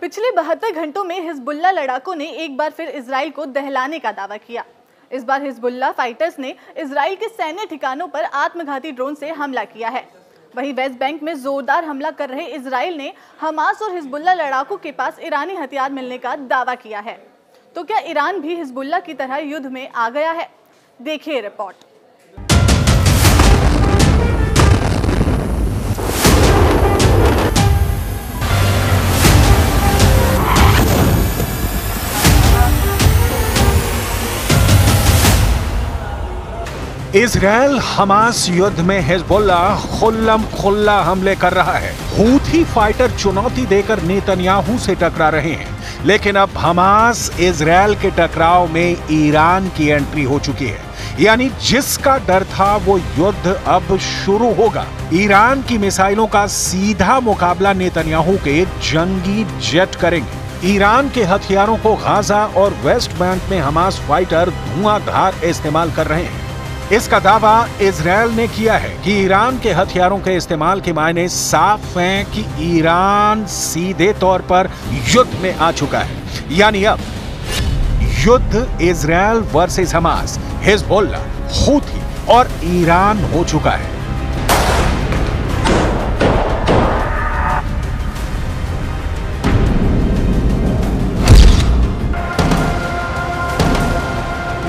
पिछले बहत्तर घंटों में हिजबुल्ला लड़ाकों ने एक बार फिर इसराइल को दहलाने का दावा किया। इस बार हिजबुल्ला फाइटर्स ने इसराइल के सैन्य ठिकानों पर आत्मघाती ड्रोन से हमला किया है। वहीं वेस्ट बैंक में जोरदार हमला कर रहे इसराइल ने हमास और हिजबुल्ला लड़ाकों के पास ईरानी हथियार मिलने का दावा किया है। तो क्या ईरान भी हिजबुल्ला की तरह युद्ध में आ गया है? देखिए रिपोर्ट। इसराइल हमास युद्ध में हिजबुल्ला खुल्लम खुल्ला हमले कर रहा है। हूथी फाइटर चुनौती देकर नेतन्याहू से टकरा रहे हैं। लेकिन अब हमास इसराइल के टकराव में ईरान की एंट्री हो चुकी है। यानी जिसका डर था वो युद्ध अब शुरू होगा। ईरान की मिसाइलों का सीधा मुकाबला नेतन्याहू के जंगी जेट करेंगे। ईरान के हथियारों को गाजा और वेस्ट बैंक में हमास फाइटर धुआंधार इस्तेमाल कर रहे हैं। इसका दावा इसराइल ने किया है कि ईरान के हथियारों के इस्तेमाल के मायने साफ़ हैं कि ईरान सीधे तौर पर युद्ध में आ चुका है। यानी अब युद्ध Israel versus Hamas Hezbollah Houthi और ईरान हो चुका है।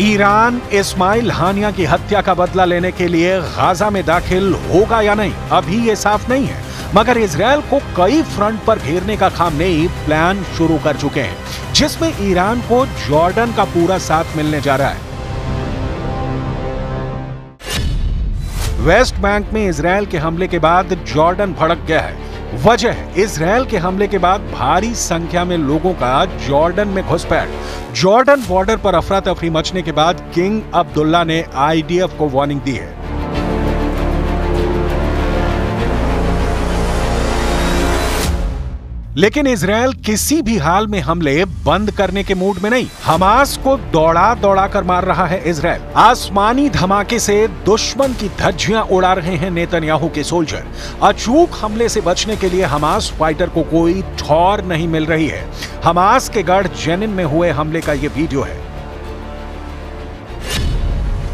ईरान इस्माइल हानिया की हत्या का बदला लेने के लिए गाजा में दाखिल होगा या नहीं? अभी ये साफ़ नहीं है। मगर इसराइल को कई फ्रंट पर घेरने का खामनेई प्लान शुरू कर चुके हैं, जिसमें ईरान को जॉर्डन का पूरा साथ मिलने जा रहा है। वेस्ट बैंक में इसराइल के हमले के बाद जॉर्डन भड़क गया है। वजह, इसराइल के हमले के बाद भारी संख्या में लोगों का जॉर्डन में घुसपैठ। जॉर्डन बॉर्डर पर अफरा तफरी मचने के बाद किंग अब्दुल्ला ने आईडीएफ को वार्निंग दी है। लेकिन इसराइल किसी भी हाल में हमले बंद करने के मूड में नहीं। हमास को दौड़ा दौड़ा कर मार रहा है इसराइल आसमानी धमाके से दुश्मन की धज्जियाँ उड़ा रहे हैं नेतन्याहू के सोल्जर। अचूक हमले से बचने के लिए हमास फाइटर को कोई ठौर नहीं मिल रही है। हमास के गढ़ जेनिन में हुए हमले का यह वीडियो है।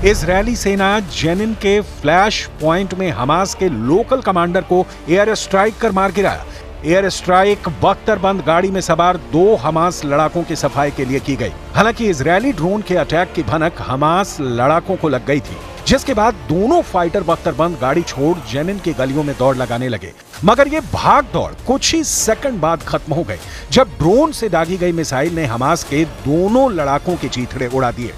इजरायली सेना जेनिन के फ्लैश पॉइंट में हमास के लोकल कमांडर को एयर स्ट्राइक कर मार गिराया एयर स्ट्राइक बख्तरबंद गाड़ी में सवार दो हमास लड़ाकों की सफ़ाई के लिए की गई। हालाँकि इजरायली ड्रोन के अटैक की भनक हमास लड़ाकों को लग गई थी, जिसके बाद दोनों फाइटर बख्तरबंद गाड़ी छोड़ जेनिन की गलियों में दौड़ लगाने लगे। मगर ये भाग दौड़ कुछ ही सेकंड बाद खत्म हो गई, जब ड्रोन से दागी गई मिसाइल ने हमास के दोनों लड़ाकों के चीथड़े उड़ा दिए।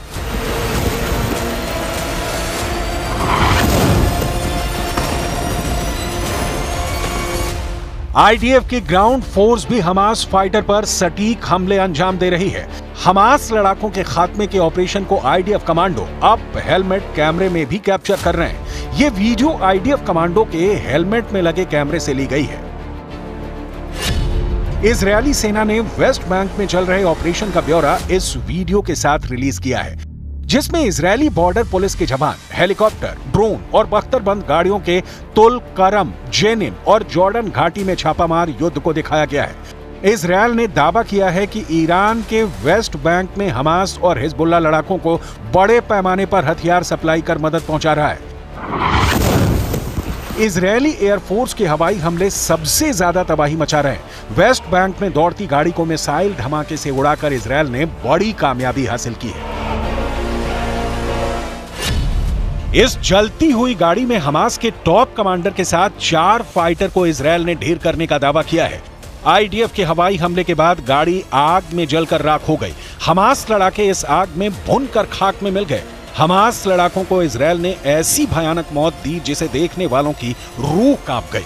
आईडीएफ की ग्राउंड फोर्स भी हमास फाइटर पर सटीक हमले अंजाम दे रही है। हमास लड़ाकों के खात्मे के ऑपरेशन को आईडीएफ कमांडो अब हेलमेट कैमरे में भी कैप्चर कर रहे हैं। ये वीडियो आईडीएफ कमांडो के हेलमेट में लगे कैमरे से ली गई है। इजरायली सेना ने वेस्ट बैंक में चल रहे ऑपरेशन का ब्यौरा इस वीडियो के साथ रिलीज़ किया है। जिसमें इजरायली बॉर्डर पुलिस के जवान, हेलीकॉप्टर, ड्रोन और बख्तरबंद गाड़ियों के तुल करम जेनिम और जॉर्डन घाटी में छापामार युद्ध को दिखाया गया है। इसराइल ने दावा किया है कि ईरान के वेस्ट बैंक में हमास और हिजबुल्ला लड़ाकों को बड़े पैमाने पर हथियार सप्लाई कर मदद पहुँचा रहा है। इजरायली एयरफोर्स के हवाई हमले सबसे ज़्यादा तबाही मचा रहे हैं। वेस्ट बैंक में दौड़ती गाड़ी को मिसाइल धमाके से उड़ाकर इसराइल ने बड़ी कामयाबी हासिल की है। इस जलती हुई गाड़ी में हमास के टॉप कमांडर के साथ चार फाइटर को इसराइल ने ढेर करने का दावा किया है आईडीएफ के हवाई हमले के बाद गाड़ी आग में जलकर राख हो गई हमास लड़ाके इस आग में भुन कर खाक में मिल गए हमास लड़ाकों को इसराइल ने ऐसी भयानक मौत दी जिसे देखने वालों की रूह कांप गई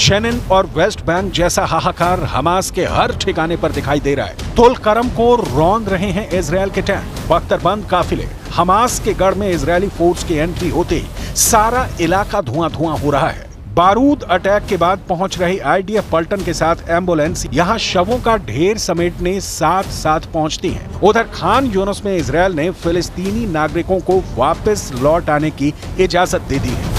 शेनिन और वेस्ट बैंक जैसा हाहाकार हमास के हर ठिकाने पर दिखाई दे रहा है तुल करम को रौंद रहे हैं इसराइल के टैंक बख्तरबंद काफिले हमास के गढ़ में इसराइली फोर्स की एंट्री होते ही सारा इलाका धुआं धुआं हो रहा है बारूद अटैक के बाद पहुँच रही आईडीएफ पलटन के साथ एंबुलेंस यहाँ शवों का ढेर समेटने साथ साथ पहुँचती है। उधर खान यूनस में इसराइल ने फिलिस्तीनी नागरिकों को वापस लौट आने की इजाज़त दे दी है।